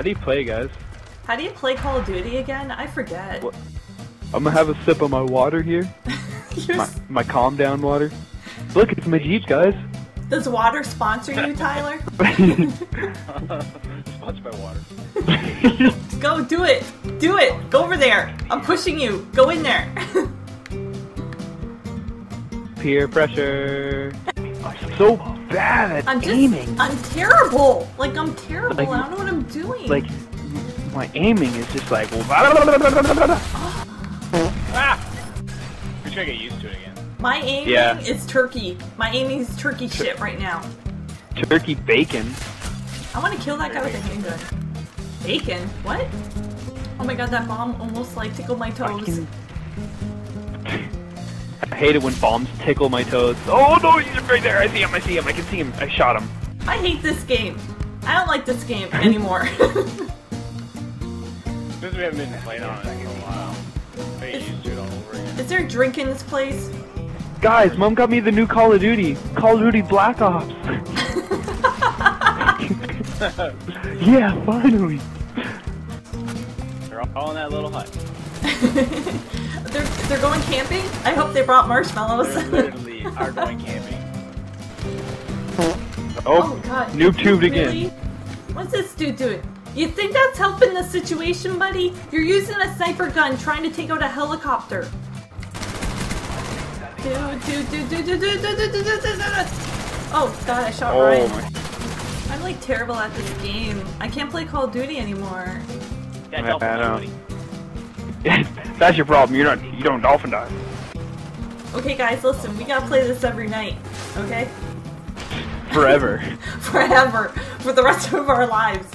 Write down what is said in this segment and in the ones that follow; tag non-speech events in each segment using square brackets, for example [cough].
How do you play, guys? How do you play Call of Duty again? I forget. What? I'm gonna have a sip of my water here. [laughs] My, my calm down water. Look, it's my Jeep, guys. Does water sponsor you, Tyler? [laughs] Sponsored by water. [laughs] Go do it. Do it. Go over there. I'm pushing you. Go in there. Peer pressure. Oh, I'm so bad at I'm just. aiming. I'm terrible. Like I'm terrible. Like- I don't know what I'm doing. Like, my aiming is just like. [laughs] Ah! We're trying to get used to it again. my aiming Yeah. is turkey. My aiming is turkey shit right now. Turkey bacon. I want to kill that guy with a handgun. Bacon? What? Oh my god, that bomb almost like tickled my toes. Fucking- I hate it when bombs tickle my toes. Oh no, he's right there. I see him. I see him. I can see him. I shot him. I hate this game. I don't like this game anymore. [laughs] Since we haven't been playing on it for a while. I used to it all over again. is there a drink in this place? Guys, mom got me the new Call of Duty. Call of Duty Black Ops. [laughs] [laughs] yeah, finally. They're all in that little hut. They're, they're going camping? I hope they brought marshmallows. They literally are going camping. Oh, oh god. noob tubed Really? again. What's this dude doing? You think that's helping the situation, buddy? You're using a sniper gun trying to take out a helicopter. Dude, dude, dude, dude, dude, dude, dude, dude, dude, dude, dude, dude. Oh god, I shot Oh Ryan. my. I'm like terrible at this game. I can't play Call of Duty anymore. That I know. buddy. [laughs] That's your problem. You're not. You don't dolphin dive. Okay, guys, listen. We gotta play this every night. Okay, Forever. [laughs] forever, for the rest of our lives.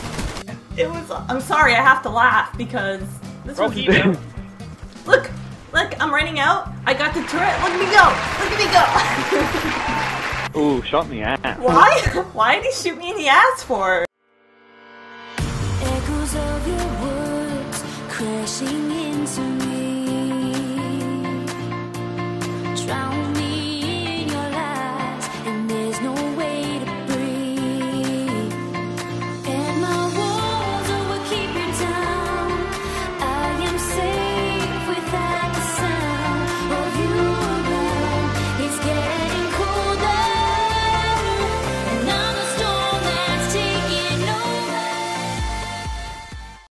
It was. I'm sorry. I have to laugh because this Bro, was. [laughs] Look, look. I'm running out. I got the turret. Look at me go. Look at me go. Ooh, shot me in the ass. Why? Why did he shoot me in the ass for? crashing into me. Drown